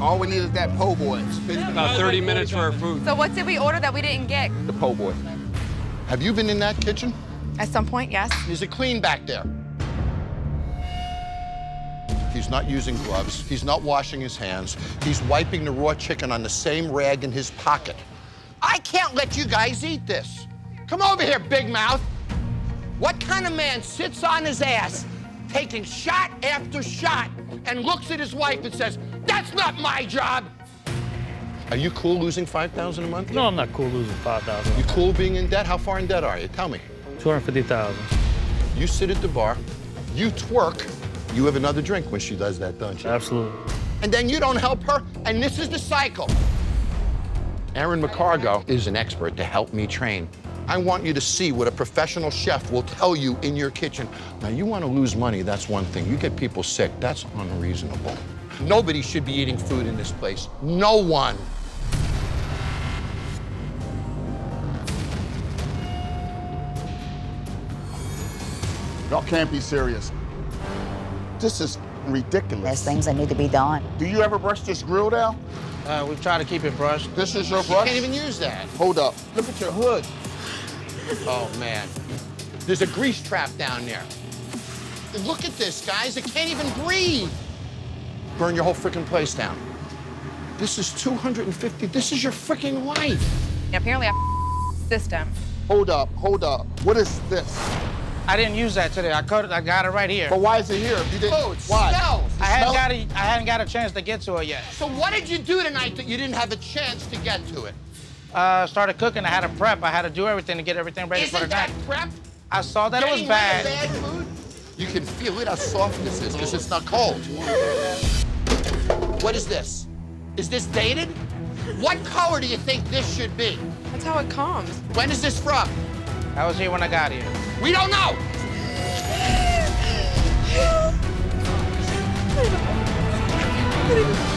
All we need is that po' boy. About 30 minutes for our food. So what did we order that we didn't get? The po' boy. Have you been in that kitchen? At some point, yes. Is it clean back there? He's not using gloves. He's not washing his hands. He's wiping the raw chicken on the same rag in his pocket. I can't let you guys eat this. Come over here, big mouth. What kind of man sits on his ass, taking shot after shot, and looks at his wife and says, that's not my job? Are you cool losing 5000 a month? No, I'm not cool losing 5000 You cool being in debt? How far in debt are you? Tell me. 250000 You sit at the bar, you twerk, you have another drink when she does that, don't you? Absolutely. And then you don't help her, and this is the cycle. Aaron McCargo is an expert to help me train. I want you to see what a professional chef will tell you in your kitchen. Now, you want to lose money, that's one thing. You get people sick, that's unreasonable. Nobody should be eating food in this place. No one. Y'all can't be serious. This is ridiculous. There's things that need to be done. Do you ever brush this grill down? Uh, we try to keep it brushed. This is your You brush? can't even use that. Hold up. Look at your hood. Oh, man. There's a grease trap down there. Look at this, guys. It can't even breathe. Burn your whole freaking place down. This is 250. This is your freaking life. Apparently, a system. Hold up, hold up. What is this? I didn't use that today. I cut it. I got it right here. But why is it here? If you didn't, Oh, it why? smells. I hadn't smell- got a, I hadn't got a chance to get to it yet. So what did you do tonight that you didn't have a chance to get to it? Uh, started cooking. I had to prep. I had to do everything to get everything ready for the Isn't that prep? I saw that it was Getting rid of bad. bad food? You can feel it how soft this is because it's not cold. What is this? Is this dated? What color do you think this should be? That's how it comes. When is this from? I was here when I got here. We don't know!